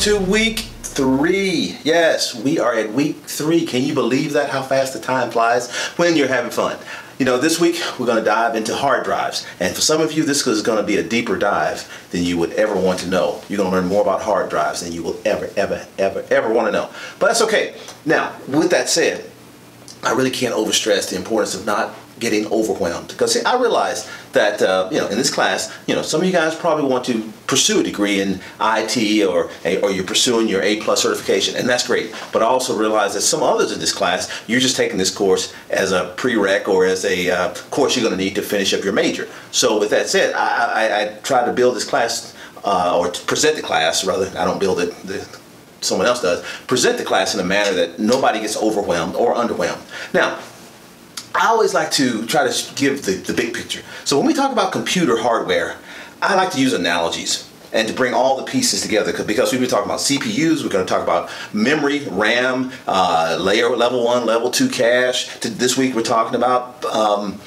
to week three. Yes, we are at week three. Can you believe that? How fast the time flies when you're having fun. You know, this week we're going to dive into hard drives. And for some of you, this is going to be a deeper dive than you would ever want to know. You're going to learn more about hard drives than you will ever, ever, ever, ever want to know. But that's okay. Now, with that said, I really can't overstress the importance of not getting overwhelmed. Because see, I realize that uh, you know in this class you know some of you guys probably want to pursue a degree in IT or or you're pursuing your A plus certification and that's great. But I also realize that some others in this class you're just taking this course as a prereq or as a uh, course you're going to need to finish up your major. So with that said I, I, I try to build this class uh, or present the class rather I don't build it the, someone else does present the class in a manner that nobody gets overwhelmed or underwhelmed now I always like to try to give the, the big picture. So when we talk about computer hardware, I like to use analogies and to bring all the pieces together because we've been talking about CPUs, we're going to talk about memory, RAM, uh, layer level one, level two cache. This week we're talking about um,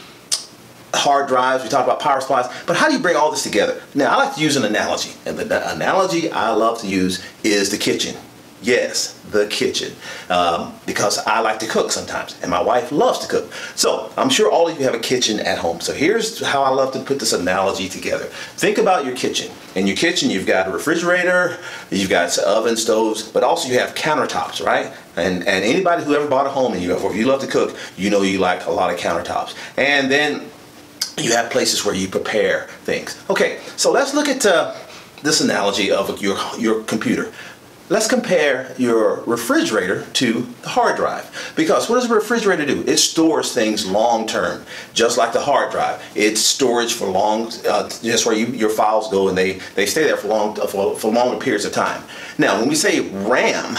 hard drives, we talked about power supplies, but how do you bring all this together? Now I like to use an analogy and the analogy I love to use is the kitchen. Yes, the kitchen. Um, because I like to cook sometimes, and my wife loves to cook. So I'm sure all of you have a kitchen at home. So here's how I love to put this analogy together. Think about your kitchen. In your kitchen, you've got a refrigerator, you've got oven stoves, but also you have countertops, right? And, and anybody who ever bought a home and you, if you love to cook, you know you like a lot of countertops. And then you have places where you prepare things. Okay, so let's look at uh, this analogy of your, your computer. Let's compare your refrigerator to the hard drive. Because what does a refrigerator do? It stores things long term, just like the hard drive. It's storage for long, uh, just where you, your files go and they, they stay there for long for, for longer periods of time. Now, when we say RAM,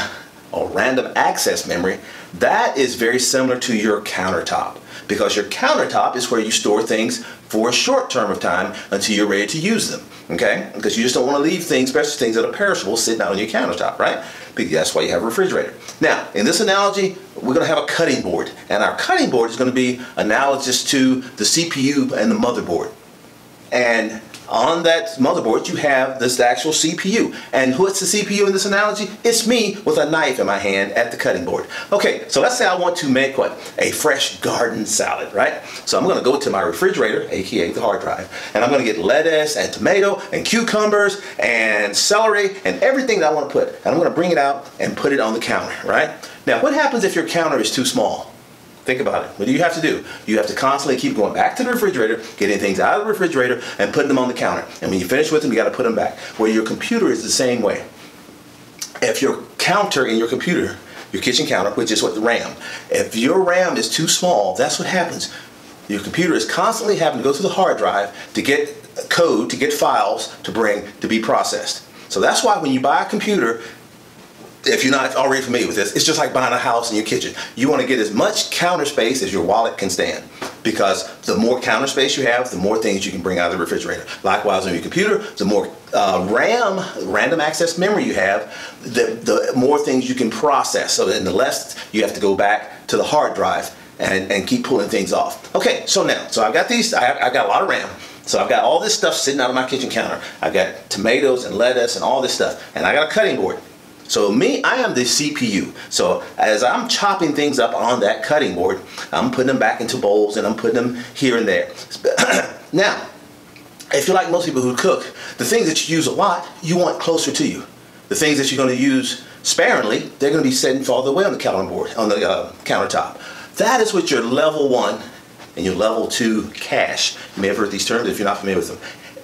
or random access memory, that is very similar to your countertop because your countertop is where you store things for a short term of time until you're ready to use them. Okay? Because you just don't want to leave things, especially things that are perishable, sitting out on your countertop, right? Because that's why you have a refrigerator. Now, in this analogy, we're going to have a cutting board. And our cutting board is going to be analogous to the CPU and the motherboard. And on that motherboard you have this actual CPU. And what's the CPU in this analogy? It's me with a knife in my hand at the cutting board. Okay, so let's say I want to make what? A fresh garden salad, right? So I'm gonna go to my refrigerator, AKA the hard drive, and I'm gonna get lettuce and tomato and cucumbers and celery and everything that I wanna put. And I'm gonna bring it out and put it on the counter, right? Now what happens if your counter is too small? Think about it. What do you have to do? You have to constantly keep going back to the refrigerator, getting things out of the refrigerator, and putting them on the counter. And when you finish with them, you got to put them back. Well, your computer is the same way. If your counter in your computer, your kitchen counter, which is what the RAM, if your RAM is too small, that's what happens. Your computer is constantly having to go through the hard drive to get code, to get files to bring to be processed. So that's why when you buy a computer, if you're not already familiar with this, it's just like buying a house in your kitchen. You want to get as much counter space as your wallet can stand because the more counter space you have, the more things you can bring out of the refrigerator. Likewise on your computer, the more uh, RAM, random access memory you have, the, the more things you can process. So then the less you have to go back to the hard drive and, and keep pulling things off. Okay, so now, so I've got these, I, I've got a lot of RAM. So I've got all this stuff sitting out on my kitchen counter. I've got tomatoes and lettuce and all this stuff. And I got a cutting board. So me, I am the CPU. So as I'm chopping things up on that cutting board, I'm putting them back into bowls and I'm putting them here and there. now, if you're like most people who cook, the things that you use a lot, you want closer to you. The things that you're going to use sparingly, they're going to be sitting farther away on the counter board, on the uh, countertop. That is what your level one and your level two cache. You may have heard these terms if you're not familiar with them.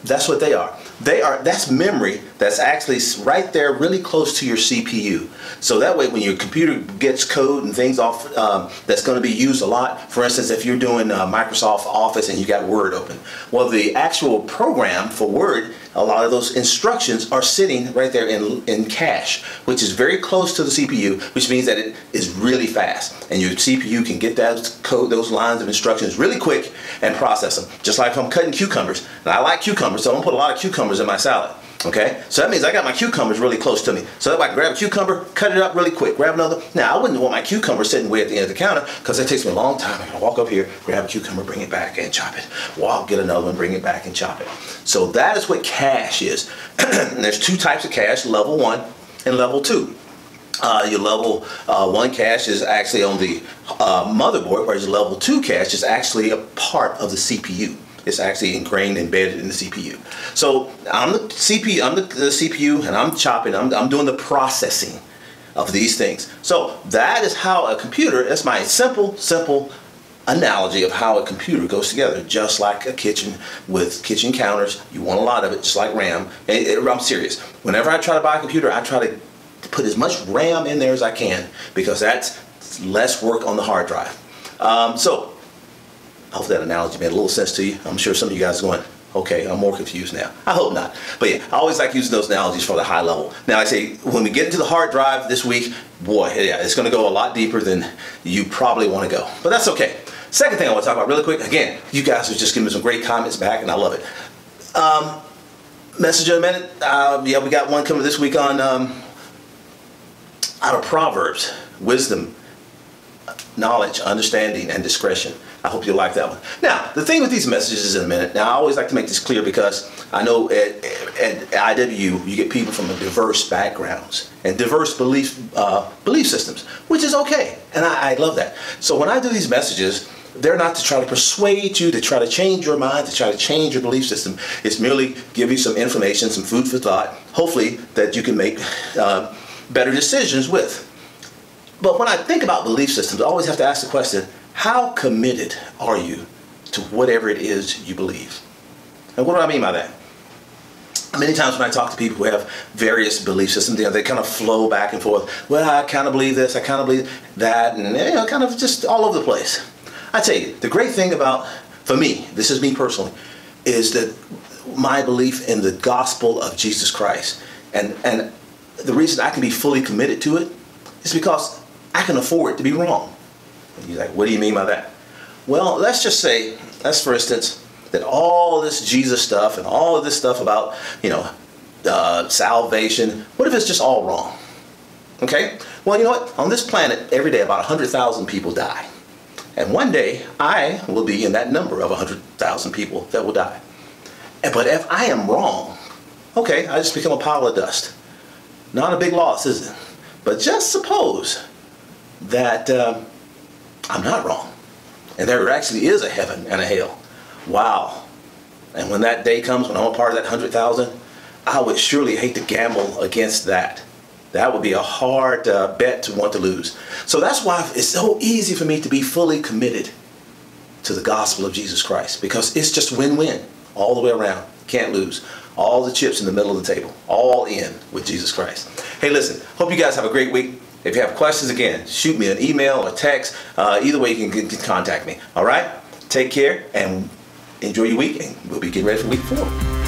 That's what they are. They are that's memory that's actually right there really close to your CPU. So that way when your computer gets code and things off um, that's going to be used a lot, for instance if you're doing uh, Microsoft Office and you got Word open, well the actual program for Word, a lot of those instructions are sitting right there in, in cache, which is very close to the CPU, which means that it is really fast. And your CPU can get that code, those lines of instructions really quick and process them. Just like if I'm cutting cucumbers, and I like cucumbers, so I'm gonna put a lot of cucumbers in my salad. Okay, so that means I got my cucumbers really close to me. So if I can grab a cucumber, cut it up really quick, grab another. Now I wouldn't want my cucumber sitting way at the end of the counter because it takes me a long time. I gotta walk up here, grab a cucumber, bring it back and chop it. Walk, get another one, bring it back and chop it. So that is what cache is. there's two types of cache. Level one and level two. Uh, your level uh, one cache is actually on the uh, motherboard, whereas level two cache is actually a part of the CPU. It's actually ingrained, embedded in the CPU. So I'm the CPU, I'm the, the CPU, and I'm chopping. I'm, I'm doing the processing of these things. So that is how a computer. That's my simple, simple analogy of how a computer goes together, just like a kitchen with kitchen counters. You want a lot of it, just like RAM. And I'm serious. Whenever I try to buy a computer, I try to put as much RAM in there as I can because that's less work on the hard drive. Um, so, I hope that analogy made a little sense to you. I'm sure some of you guys are going, okay, I'm more confused now. I hope not. But yeah, I always like using those analogies for the high level. Now I say, when we get into the hard drive this week, boy, yeah, it's gonna go a lot deeper than you probably wanna go. But that's okay. Second thing I want to talk about really quick, again, you guys are just giving me some great comments back and I love it. Um, message in a minute. Uh, yeah, we got one coming this week on um, out of Proverbs, wisdom, knowledge, understanding, and discretion. I hope you like that one. Now, the thing with these messages in a minute. Now, I always like to make this clear because I know at, at, at IWU you get people from diverse backgrounds and diverse belief uh, belief systems, which is okay, and I, I love that. So when I do these messages, they're not to try to persuade you, to try to change your mind, to try to change your belief system. It's merely give you some information, some food for thought, hopefully that you can make uh, better decisions with. But when I think about belief systems, I always have to ask the question, how committed are you to whatever it is you believe? And what do I mean by that? Many times when I talk to people who have various belief systems, you know, they kind of flow back and forth. Well, I kind of believe this, I kind of believe that, and you know, kind of just all over the place. I tell you, the great thing about, for me, this is me personally, is that my belief in the gospel of Jesus Christ. And, and the reason I can be fully committed to it is because I can afford to be wrong. And you're like, what do you mean by that? Well, let's just say, let's for instance, that all this Jesus stuff and all of this stuff about, you know, uh, salvation, what if it's just all wrong? Okay? Well, you know what? On this planet, every day about 100,000 people die. And one day, I will be in that number of 100,000 people that will die. And but if I am wrong, okay, I just become a pile of dust. Not a big loss, is it? But just suppose that um, I'm not wrong. And there actually is a heaven and a hell. Wow. And when that day comes, when I'm a part of that 100,000, I would surely hate to gamble against that. That would be a hard uh, bet to want to lose. So that's why it's so easy for me to be fully committed to the gospel of Jesus Christ because it's just win-win all the way around. Can't lose. All the chips in the middle of the table, all in with Jesus Christ. Hey, listen, hope you guys have a great week. If you have questions, again, shoot me an email or text. Uh, either way, you can, can contact me. All right? Take care and enjoy your week, and we'll be getting ready for week four.